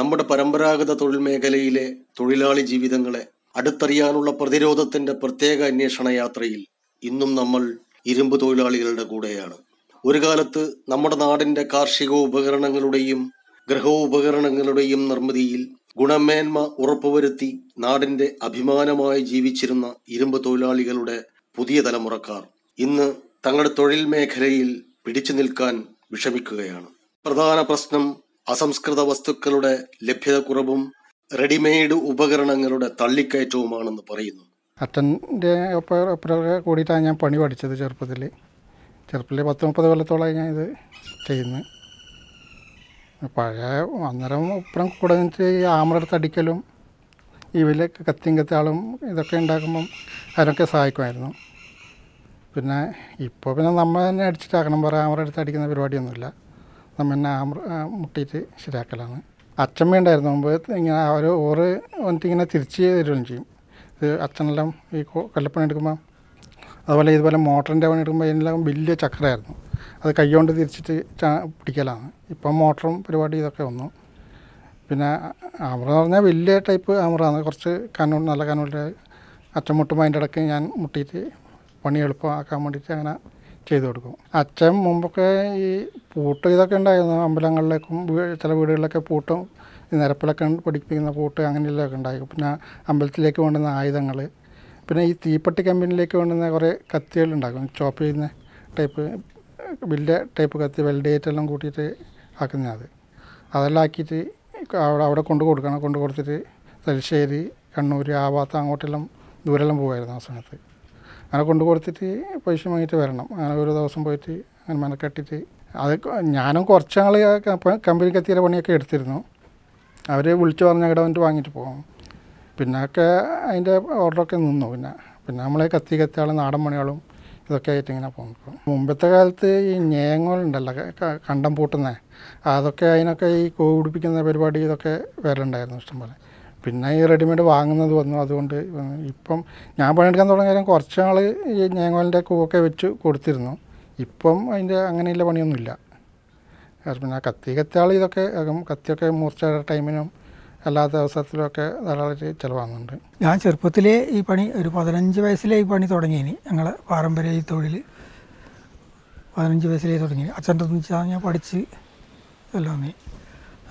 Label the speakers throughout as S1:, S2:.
S1: നമ്മുടെ പരമ്പരാഗത തൊഴിൽ മേഖലയിലെ തൊഴിലാളി ജീവിതങ്ങളെ അടുത്തറിയാനുള്ള പ്രതിരോധത്തിന്റെ പ്രത്യേക അന്വേഷണ യാത്രയിൽ ഇന്നും നമ്മൾ ഇരുമ്പ് തൊഴിലാളികളുടെ കൂടെയാണ്. ഒരു കാലത്ത് നമ്മുടെ നാടിന്റെ കാർഷിക ഉപകരണങ്ങളുടെയും ഗൃഹോപകരണങ്ങളുടെയും നിർമ്മിതിയിൽ ഗുണമേന്മ ഉറപ്പുവരുത്തി നാടിന്റെ അഭിമാനമായി ജീവിച്ചിരുന്ന ഇരുമ്പ് തൊഴിലാളികളുടെ പുതിയ തലമുറക്കാർ ഇന്ന് തങ്ങളുടെ തൊഴിൽ മേഖലയിൽ പിടിച്ചു നിൽക്കാൻ വിഷമിക്കുകയാണ്. പ്രധാന പ്രശ്നം അസംസ്കൃത വസ്തുക്കളുടെ ലഭ്യതക്കുറവും റെഡിമെയ്ഡ് ഉപകരണങ്ങളുടെ തള്ളിക്കയറ്റവുമാണെന്ന് പറയുന്നു.
S2: അച്ഛന്റെ ഒപ്പം ഒപ്പരൊക്കെ കൂടിയിട്ടാണ് ഞാൻ പണി പഠിച്ചത് ചെറുപ്പത്തിൽ ചെറുപ്പത്തിൽ പത്ത് മുപ്പത് കൊല്ലത്തോളമായി ഞാൻ ഇത് ചെയ്യുന്നത് പഴയ അന്നേരം ഒപ്പരം കൂടെ നിന്നിട്ട് ഈ ആമറെടുത്ത് അടിക്കലും വലിയ കത്തിയും കത്തിയാളും ഇതൊക്കെ ഉണ്ടാക്കുമ്പം അതിനൊക്കെ സഹായിക്കുമായിരുന്നു. പിന്നെ ഇപ്പോൾ പിന്നെ നമ്മൾ തന്നെ അടിച്ചിട്ടാക്കണം. വേറെ ആമറെടുത്ത് അടിക്കുന്ന പരിപാടിയൊന്നുമില്ല. നമ്മൾ തന്നെ മുട്ടിയിട്ട് ശരിയാക്കലാണ്. അച്ഛമ്മ ഉണ്ടായിരുന്നു മുമ്പ് ഇങ്ങനെ അവർ ഓറ് വന്നിട്ട് ഇങ്ങനെ തിരിച്ച് തരുകയും ചെയ്യും. ഇത് അച്ഛനെല്ലാം ഈ കല്ലപ്പണി എടുക്കുമ്പോൾ അതുപോലെ ഇതുപോലെ മോട്ടറിന്റെ പണി എടുക്കുമ്പോൾ അതിനെല്ലാം വലിയ ചക്രമായിരുന്നു. അത് കൈകൊണ്ട് തിരിച്ചിട്ട് പിടിക്കലാണ്. ഇപ്പം മോട്ടറും പരിപാടി ഇതൊക്കെ വന്നു. പിന്നെ ആമറ പറഞ്ഞാൽ വലിയ ടൈപ്പ് ആമറാണ് കുറച്ച് കനൂൺ നല്ല കനൂണിന്റെ അച്ഛൻ മുട്ടുമ്പോൾ അതിന്റെ ഇടയ്ക്ക് ഞാൻ മുട്ടിയിട്ട് പണി എളുപ്പമാക്കാൻ വേണ്ടിയിട്ട് അങ്ങനെ ചെയ്തു കൊടുക്കും. അച്ഛൻ മുമ്പൊക്കെ ഈ പൂട്ട് ഇതൊക്കെ ഉണ്ടായിരുന്നു. അമ്പലങ്ങളിലേക്കും ചില വീടുകളിലൊക്കെ പൂട്ടും നിരപ്പിലൊക്കെ പഠിപ്പിക്കുന്ന പൂട്ട് അങ്ങനെയുള്ളതൊക്കെ ഉണ്ടായി. പിന്നെ അമ്പലത്തിലേക്ക് കൊണ്ടുവന്ന ആയുധങ്ങൾ പിന്നെ ഈ തീപ്പെട്ടി കമ്പനിയിലേക്ക് കൊണ്ടുവന്ന കുറേ കത്തികൾ ഉണ്ടാക്കും. ചോപ്പ് ചെയ്യുന്ന ടൈപ്പ് വലിയ ടൈപ്പ് കത്തി വെൽഡേറ്റെല്ലാം കൂട്ടിയിട്ട് ആക്കുന്ന അത്. അതെല്ലാം ആക്കിയിട്ട് അവിടെ അവിടെ കൊണ്ട് കൊടുക്കണം. കൊണ്ട് കൊടുത്തിട്ട് തലശ്ശേരി കണ്ണൂർ ആ ഭാഗത്ത് അങ്ങോട്ടെല്ലാം ദൂരെല്ലാം പോകുമായിരുന്നു ആ സമയത്ത്. അങ്ങനെ കൊണ്ടു കൊടുത്തിട്ട് പൈസ വാങ്ങിയിട്ട് വരണം. അങ്ങനെ ഒരു ദിവസം പോയിട്ട് അങ്ങനെ മെനക്കെട്ടിട്ട് അത് ഞാനും കുറച്ച് നാൾ കമ്പനിക്ക് എത്തിയ പണിയൊക്കെ എടുത്തിരുന്നു. അവർ വിളിച്ചു പറഞ്ഞ ഇവിടെ വന്നിട്ട് വാങ്ങിയിട്ട് പോകും പിന്നൊക്കെ അതിന്റെ ഓർഡറൊക്കെ നിന്നു. പിന്നെ പിന്നെ നമ്മളെ കത്തി കത്തിയാളും നാടൻ പണികളും ഇതൊക്കെ ആയിട്ട് ഇങ്ങനെ പോകും. മുമ്പത്തെ കാലത്ത് ഈ ഞേങ്ങളുണ്ടല്ലോ കണ്ടം പൂട്ടുന്നത് അതൊക്കെ അതിനൊക്കെ ഈ കോവിടിപ്പിക്കുന്ന പരിപാടി ഇതൊക്കെ വരലുണ്ടായിരുന്നു ഇഷ്ടംപോലെ. പിന്നെ ഈ റെഡിമെയ്ഡ് വാങ്ങുന്നത് വന്നു. അതുകൊണ്ട് ഇപ്പം ഞാൻ പണിയെടുക്കാൻ തുടങ്ങിയ നേരം കുറച്ച് നാൾ ഈ ഞേങ്ങോലിന്റെ കൂവൊക്കെ വെച്ച് കൊടുത്തിരുന്നു. ഇപ്പം അതിന്റെ അങ്ങനെയുള്ള പണിയൊന്നുമില്ല. പിന്നെ കത്തി കത്തിയാൾ ഇതൊക്കെ. കത്തിയൊക്കെ മൂർച്ചയുടെ ടൈമിനും അല്ലാത്ത അവസരത്തിലൊക്കെ ധാരാളം ചിലവാകുന്നുണ്ട്.
S3: ഞാൻ ചെറുപ്പത്തിലേ ഈ പണി ഒരു പതിനഞ്ച് വയസ്സിലേ ഈ പണി തുടങ്ങിയിനി. ഞങ്ങളെ പാരമ്പര്യ ഈ തൊഴിൽ പതിനഞ്ച് വയസ്സിലേ തുടങ്ങി അച്ഛന്റെ ഞാൻ പഠിച്ച് എല്ലാം നീ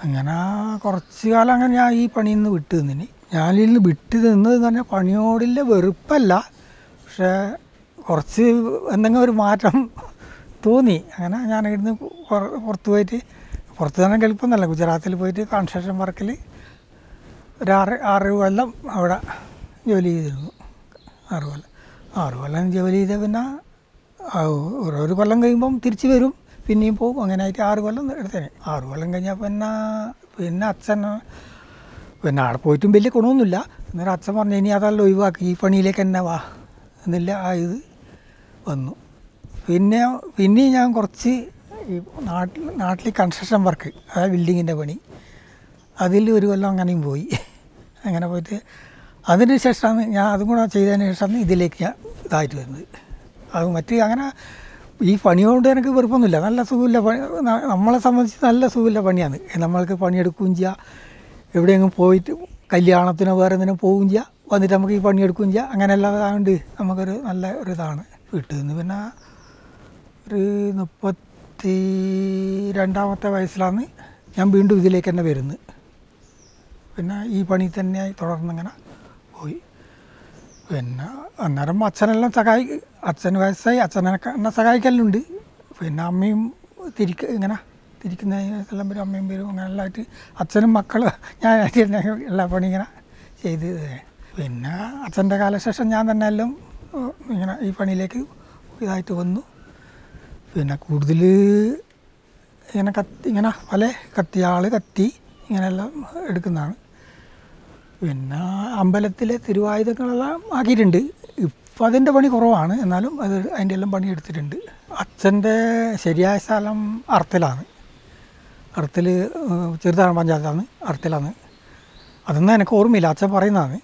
S3: അങ്ങനെ കുറച്ച് കാലം അങ്ങനെ ഞാൻ ഈ പണിയിൽ നിന്ന് വിട്ട് നിന്നിന്. ഞാനിൽ നിന്ന് വിട്ട് നിന്നത് പറഞ്ഞാൽ പണിയോടില്ല വെറുപ്പല്ല. പക്ഷേ കുറച്ച് എന്തെങ്കിലും ഒരു മാറ്റം തോന്നി. അങ്ങനെ ഞാൻ പുറ- പുറത്ത് പോയിട്ട് പുറത്ത് തന്നെ ഗൾഫൊന്നല്ല ഗുജറാത്തിൽ പോയിട്ട് കൺസ്ട്രക്ഷൻ വർക്കിൽ ഒരു ആറ് ആറ് കൊല്ലം അവിടെ ജോലി ചെയ്തിരുന്നു. ആറ് കൊല്ലം. ആറ് കൊല്ലം ജോലി ചെയ്ത പിന്നെ ഒരു കൊല്ലം കഴിയുമ്പം തിരിച്ച് വരും. പിന്നെയും പോകും. അങ്ങനെ ആയിട്ട് ആറ് കൊല്ലം എടുത്തേനെ. ആറ് കൊല്ലം കഴിഞ്ഞാൽ പിന്നെ പിന്നെ അച്ഛൻ പിന്നെ അവിടെ പോയിട്ടും വലിയ ഗുണമൊന്നുമില്ല. എന്നിട്ട് അച്ഛൻ പറഞ്ഞു ഇനി അതല്ല ഒഴിവാക്കി. ഈ പണിയിലേക്ക് തന്നെ വാ. എന്നില്ല ആ ഇത് വന്നു. പിന്നെ പിന്നെയും ഞാൻ കുറച്ച് ഈ നാട്ടിൽ നാട്ടിൽ കൺസ്ട്രക്ഷൻ വർക്ക് അതായത് ബിൽഡിങ്ങിന്റെ പണി. അതിൽ ഒരു കൊല്ലം അങ്ങനെയും പോയി. അങ്ങനെ പോയിട്ട് അതിന് ശേഷമാണ് ഞാൻ അതും കൂടെ ചെയ്തതിന് ശേഷമാണ് ഇതിലേക്ക് ഞാൻ ഇതായിട്ട് വരുന്നത്. അത് മറ്റ് അങ്ങനെ ഈ പണിയോട് എനിക്ക് വെറുപ്പൊന്നുമില്ല. നല്ല സുഖമില്ല പണി. നമ്മളെ സംബന്ധിച്ച് നല്ല സുഖമില്ല പണിയാണ്. നമ്മൾക്ക് പണിയെടുക്കുകയും ചെയ്യാം. എവിടെയെങ്കിലും പോയിട്ട് കല്യാണത്തിനോ വേറെ എന്തിനോ പോവുകയും ചെയ്യാം. വന്നിട്ട് നമുക്ക് ഈ പണിയെടുക്കുകയും ചെയ്യാം. അങ്ങനെ ആയതുകൊണ്ട് നമുക്കൊരു നല്ല ഒരു ഇതാണ് വീട്ടിൽ നിന്ന് പിന്നെ ഒരു മുപ്പത്തി രണ്ടാമത്തെ വയസ്സിലാണ് ഞാൻ വീണ്ടും ഇതിലേക്ക് തന്നെ വരുന്നത്. പിന്നെ ഈ പണി തന്നെ തുടർന്നിങ്ങനെ പോയി. പിന്നെ അന്നേരം അച്ഛനെല്ലാം സഹായി അച്ഛൻ വയസ്സായി അച്ഛനെ എന്നെ സഹായിക്കലുണ്ട് പിന്നെ അമ്മയും തിരിക്ക ഇങ്ങനെ തിരിക്കുന്ന എല്ലാം വരും അമ്മയും വരും അങ്ങനെ എല്ലാമായിട്ട് അച്ഛനും മക്കളും ഞാൻ എല്ലാ പണി ഇങ്ങനെ ചെയ്ത് പിന്നെ അച്ഛന്റെ കാലശേഷം ഞാൻ തന്നെ എല്ലാം ഇങ്ങനെ ഈ പണിയിലേക്ക് ഇതായിട്ട് വന്നു. പിന്നെ കൂടുതൽ ഇങ്ങനെ കത്തി ഇങ്ങനെ പല കത്തി ആൾ കത്തി ഇങ്ങനെയെല്ലാം എടുക്കുന്നതാണ്. പിന്നെ അമ്പലത്തിലെ തിരുവായുധങ്ങളെല്ലാം ആക്കിയിട്ടുണ്ട്. ഇപ്പം അതിന്റെ പണി കുറവാണ്. എന്നാലും അത് അതിന്റെ എല്ലാം പണി എടുത്തിട്ടുണ്ട്. അച്ഛന്റെ ശരിയായ സ്ഥലം അർത്തിലാണ് അർത്തിൽ ചെറുതാണ് പഞ്ചായത്താണ്. അർത്തിലാണ് അതൊന്നും എനിക്ക് ഓർമ്മയില്ല. അച്ഛൻ പറയുന്നതാണ്.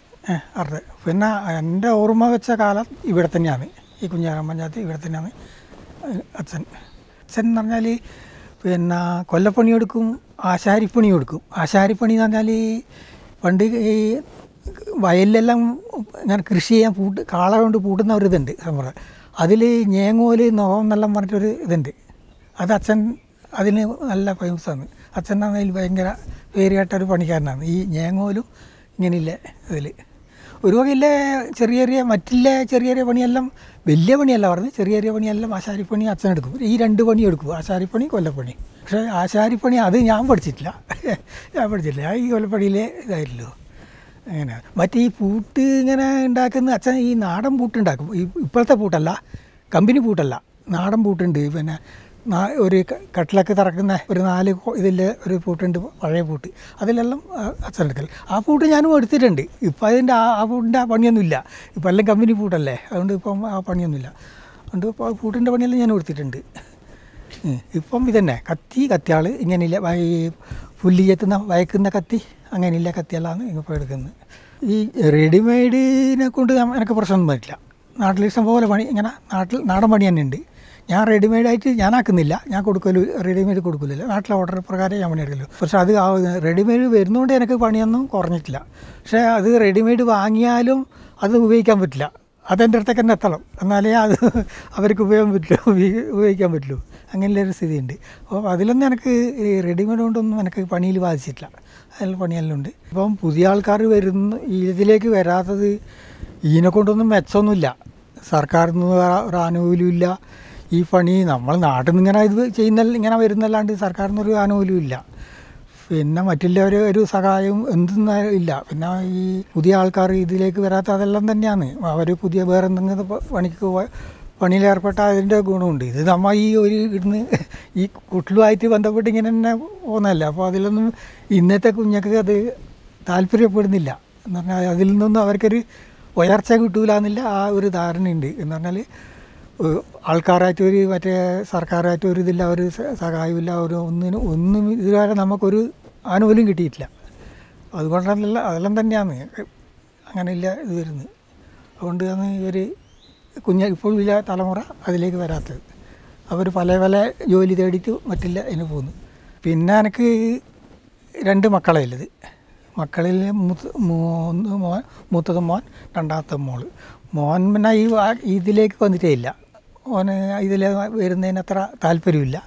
S3: അർത്ത് പിന്നെ എന്റെ ഓർമ്മ വെച്ച കാലം ഇവിടെ തന്നെയാണ്. ഈ കുഞ്ഞാറം പഞ്ചായത്ത് ഇവിടെ തന്നെയാണ് അച്ഛൻ. അച്ഛൻ എന്ന് പറഞ്ഞാൽ പിന്നെ കൊല്ലപ്പണി എടുക്കും ആശാരിപ്പണി കൊടുക്കും ആശാരിപ്പണി എന്ന് പറഞ്ഞാൽ പണ്ട് ഈ വയലിലെല്ലാം ഇങ്ങനെ കൃഷി ചെയ്യാൻ പൂട്ട് കാള കൊണ്ട് പൂട്ടുന്ന ഒരു ഇതുണ്ട് സംഭവം അതിൽ ഞേങ്ങോൽ നോവം എന്നെല്ലാം പറഞ്ഞിട്ടൊരു ഇതുണ്ട്. അത് അച്ഛൻ അതിന് നല്ല ഫേമസാണ് അച്ഛൻ അതിൽ ഭയങ്കര പേര് കേട്ട ഒരു പണിക്കാരനാണ്. ഈ ഞേങ്ങോലും ഇങ്ങനെയില്ല ഇതിൽ ഒരു വകയിലെ ചെറിയ ചെറിയ മറ്റില്ല ചെറിയ ചെറിയ പണിയെല്ലാം വലിയ പണിയല്ല പറഞ്ഞ് ചെറിയ ചെറിയ പണിയെല്ലാം ആശാരിപ്പണി അച്ഛൻ എടുക്കും. ഈ രണ്ട് പണി എടുക്കും ആശാരിപ്പണി കൊല്ലപ്പണി. പക്ഷേ ആശാരിപ്പണി അത് ഞാൻ പഠിച്ചിട്ടില്ല. ഞാൻ പഠിച്ചിട്ടില്ല. ഈ കൊല്ലപ്പണിയിലെ ഇതായില്ലല്ലോ അങ്ങനെ മറ്റേ ഈ പൂട്ട് ഇങ്ങനെ ഉണ്ടാക്കുന്ന അച്ഛൻ ഈ നാടൻ പൂട്ട് ഉണ്ടാക്കും. ഈ ഇപ്പോഴത്തെ പൂട്ടല്ല കമ്പനി പൂട്ടല്ല. നാടൻ പൂട്ടുണ്ട്. പിന്നെ ഒരു കട്ടിലൊക്കെ തറക്കുന്ന ഒരു നാല് ഇതിൽ ഒരു പൂട്ടുണ്ട് പഴയ പൂട്ട്. അതിലെല്ലാം എടുക്കൽ ആ പൂട്ട് ഞാനും എടുത്തിട്ടുണ്ട്. ഇപ്പം അതിന്റെ ആ ആ പൂട്ടിന്റെ ആ പണിയൊന്നുമില്ല. ഇപ്പം എല്ലാം കമ്പനി പൂട്ടല്ലേ? അതുകൊണ്ട് ഇപ്പം ആ പണിയൊന്നുമില്ല. അതുകൊണ്ട് ഇപ്പോൾ പൂട്ടിന്റെ പണിയെല്ലാം ഞാൻ എടുത്തിട്ടുണ്ട്. ഇപ്പം ഇതന്നെ. കത്തി കത്തിയാൾ ഇങ്ങനെയില്ല? ഈ പുല്ലി ചെത്തുന്ന വയക്കുന്ന കത്തി? അങ്ങനെയില്ല കത്തിയെല്ലാം ഇപ്പോൾ എടുക്കുന്നത്. ഈ റെഡിമെയ്ഡിനെ കൊണ്ട് എനിക്ക് പ്രശ്നമൊന്നും പറ്റില്ല. നാട്ടിൽ ഇഷ്ടം പോലെ പണി ഇങ്ങനെ നാട്ടിൽ നാടൻ പണി തന്നെ ഉണ്ട് ഞാൻ റെഡിമെയ്ഡായിട്ട് ഞാൻ ആക്കുന്നില്ല. ഞാൻ കൊടുക്കലു റെഡിമെയ്ഡ് കൊടുക്കില്ല നാട്ടിലെ ഓർഡർ പ്രകാരം ഞാൻ പണി എടുക്കലു പക്ഷേ അത് റെഡിമെയ്ഡ് വരുന്നതുകൊണ്ട് എനിക്ക് പണിയൊന്നും കുറഞ്ഞിട്ടില്ല. പക്ഷേ അത് റെഡിമെയ്ഡ് വാങ്ങിയാലും അത് ഉപയോഗിക്കാൻ പറ്റില്ല. അതെന്റെ അടുത്തേക്ക് തന്നെ എത്തണം. എന്നാലേ അത് അവർക്ക് ഉപയോഗം പറ്റില്ല ഉപയോഗിക്കാൻ പറ്റുള്ളൂ അങ്ങനെയുള്ളൊരു സ്ഥിതിയുണ്ട്. അപ്പോൾ അതിലൊന്നും എനിക്ക് റെഡിമെയ്ഡ് കൊണ്ടൊന്നും എനിക്ക് പണിയിൽ ബാധിച്ചിട്ടില്ല. അതിൽ പണിയെല്ലാം ഉണ്ട്. ഇപ്പം പുതിയ ആൾക്കാർ വരുന്ന ഇതിലേക്ക് വരാത്തത് ഇതിനെ കൊണ്ടൊന്നും മെച്ചമൊന്നുമില്ല. സർക്കാരിൽ നിന്ന് ഒരു ആനുകൂല്യമില്ല ഈ പണി നമ്മൾ നാട്ടിൽ നിന്ന് ഇങ്ങനെ ഇത് ചെയ്യുന്ന ഇങ്ങനെ വരുന്നല്ലാണ്ട് സർക്കാരിൽ നിന്നൊരു ആനുകൂല്യം ഇല്ല. പിന്നെ മറ്റുള്ളവർ ഒരു സഹായവും എന്തെന്നാലും ഇല്ല. പിന്നെ ഈ പുതിയ ആൾക്കാർ ഇതിലേക്ക് വരാത്ത അതെല്ലാം തന്നെയാണ്. അവർ പുതിയ വേറെ എന്തെങ്കിലും പണിക്ക് പണിയിലേർപ്പെട്ട അതിന്റെ ഗുണമുണ്ട്. ഇത് നമ്മൾ ഈ ഒരു ഇടുന്ന് ഈ കുട്ടിലുമായിട്ട് ബന്ധപ്പെട്ട് ഇങ്ങനെ തന്നെ പോകുന്നതല്ല. അപ്പോൾ അതിലൊന്നും ഇന്നത്തെ കുഞ്ഞൊക്കെ അത് താല്പര്യപ്പെടുന്നില്ല. എന്ന് പറഞ്ഞാൽ അതിൽ നിന്നൊന്നും അവർക്കൊരു ഉയർച്ച കിട്ടൂല എന്നില്ല ആ ഒരു ധാരണയുണ്ട്. എന്ന് പറഞ്ഞാൽ ആൾക്കാരായിട്ട് ഒരു മറ്റേ സർക്കാരായിട്ട് ഒരു ഇതില്ല ഒരു സഹായമില്ല ഒരു ഒന്നിനും ഒന്നും ഇതുവരെ നമുക്കൊരു ആനുകൂല്യം കിട്ടിയിട്ടില്ല. അതുകൊണ്ടല്ല അതെല്ലാം തന്നെയാണ്. അങ്ങനെ ഇല്ല ഇത് വരുന്നത്. അതുകൊണ്ട് തന്നെ ഇവർ കുഞ്ഞ ഇപ്പോൾ ഇല്ല തലമുറ അതിലേക്ക് വരാത്തത്. അവർ പല പല ജോലി തേടിയിട്ട് മറ്റില്ല അതിന് പോകുന്നു. പിന്നെ എനിക്ക് രണ്ട് മക്കളെ ഉള്ളത്. മക്കളിൽ മൂത്ത് മൂന്ന് മോൻ മൂത്തത് മോൻ രണ്ടാമത്തെ മോൾ. മോൻ പിന്നെ ഈ ഇതിലേക്ക് വന്നിട്ടേ ഇല്ല. ഓന് ഇതിൽ വരുന്നതിന് അത്ര താല്പര്യമില്ല.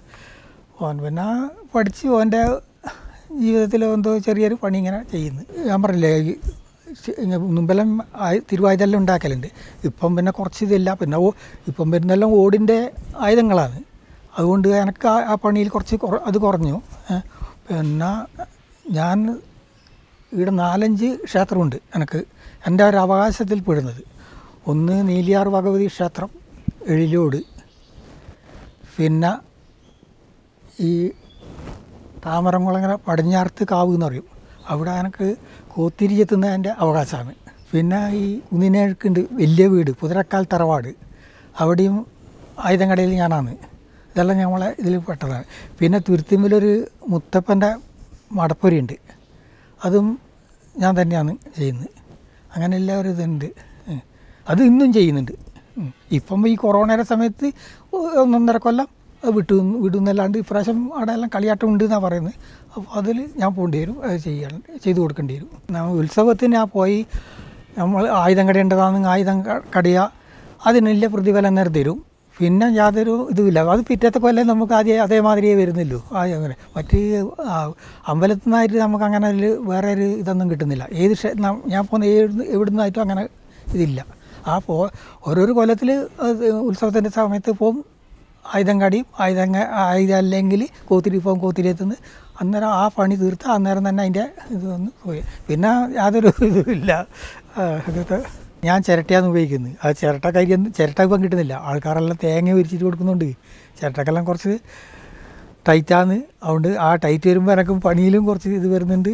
S3: ഓൻ പിന്നെ പഠിച്ച് ഓന്റെ ജീവിതത്തിൽ എന്തോ ചെറിയൊരു പണി ഇങ്ങനെ ചെയ്യുന്നു. ഞാൻ പറഞ്ഞില്ലേ മുമ്പെല്ലാം തിരുവായുധെല്ലാം ഉണ്ടാക്കലുണ്ട്. ഇപ്പം പിന്നെ കുറച്ച് ഇതില്ല പിന്നെ ഇപ്പം വരുന്നെല്ലാം ഓടിന്റെ ആയുധങ്ങളാണ്. അതുകൊണ്ട് എനിക്ക് ആ പണിയിൽ കുറച്ച് അത് കുറഞ്ഞു. പിന്നെ ഞാൻ ഇവിടെ നാലഞ്ച് ക്ഷേത്രമുണ്ട് എനിക്ക്. എന്റെ ഒരു അവകാശത്തിൽ പെടുന്നത്. ഒന്ന് നീലിയാർ ഭഗവതി ക്ഷേത്രം എഴിലോട്. പിന്നെ ഈ താമരംകുളങ്ങര പടിഞ്ഞാറത്ത് കാവ് എന്ന് പറയും. അവിടെ എനിക്ക് കോത്തിരി ചെത്തുന്ന എന്റെ അവകാശമാണ്. പിന്നെ ഈ കുന്നിനേഴ്ക്കുണ്ട് വലിയ വീട് കുതിരക്കാൽ തറവാട്. അവിടെയും ആയുധങ്കടയിൽ ഞാനാണ്. ഇതെല്ലാം ഞങ്ങളെ ഇതിൽ പെട്ടതാണ്. പിന്നെ തുരുത്തിമ്മിലൊരു മുത്തപ്പന്റെ മടപ്പൊരിയുണ്ട്. അതും ഞാൻ തന്നെയാണ് ചെയ്യുന്നത്. അങ്ങനെ എല്ലാവരും ഇതുണ്ട്. അത് ഇന്നും ചെയ്യുന്നുണ്ട്. ഇപ്പം ഈ കൊറോണയുടെ സമയത്ത് ഒന്നൊന്നര കൊല്ലം വിട്ടു വിടുന്നല്ലാണ്ട് ഇപ്രാവശ്യം അവിടെ എല്ലാം കളിയാട്ടം ഉണ്ട് എന്നാണ് പറയുന്നത്. അപ്പോൾ അതിൽ ഞാൻ പോകേണ്ടി വരും. അത് ചെയ്യാൻ ചെയ്തു കൊടുക്കേണ്ടി വരും. നമ്മൾ ഉത്സവത്തിന് ഞാൻ പോയി നമ്മൾ ആയുധം കടയേണ്ടതാണെങ്കിൽ ആയുധം കടയുക അതിനുള്ള പ്രതിഫലം നേരം തരും. പിന്നെ യാതൊരു ഇതുമില്ല. അത് പിറ്റത്തെ കൊല്ലം നമുക്ക് ആദ്യം അതേമാതിരിയേ വരുന്നില്ലൂ ആദ്യം അങ്ങനെ. മറ്റ് അമ്പലത്തിൽ നിന്നായിട്ട് നമുക്ക് അങ്ങനെ ഒരു വേറെ ഒരു ഇതൊന്നും കിട്ടുന്നില്ല. ഏത് ഞാൻ പോകുന്ന ഏത് എവിടെ നിന്നായിട്ടും അങ്ങനെ ഇതില്ല. ആ പോ ഓരോരോ കൊല്ലത്തിൽ ഉത്സവത്തിന്റെ സമയത്ത് പോകും. ആയുധം ആയുധം ആയുധം അല്ലെങ്കിൽ കോത്തിരി എത്തുന്നത് അന്നേരം ആ പണി തീർത്ത് അന്നേരം തന്നെ അതിന്റെ ഇത് വന്ന് പോയി. പിന്നെ യാതൊരു ഇതുമില്ല അതൊക്കെ ഞാൻ ചിരട്ടയാണ് ഉപയോഗിക്കുന്നത്. ആ ചിരട്ട കരിയൊന്നും ചിരട്ട ഇപ്പം കിട്ടുന്നില്ല. ആൾക്കാരെല്ലാം തേങ്ങ വിരിച്ചിട്ട് കൊടുക്കുന്നുണ്ട്. ചിരട്ടക്കെല്ലാം കുറച്ച് ടൈറ്റാന്ന്. അതുകൊണ്ട് ആ ടൈറ്റ് വരുമ്പോൾ എനിക്ക് പണിയിലും കുറച്ച് ഇത് വരുന്നുണ്ട്.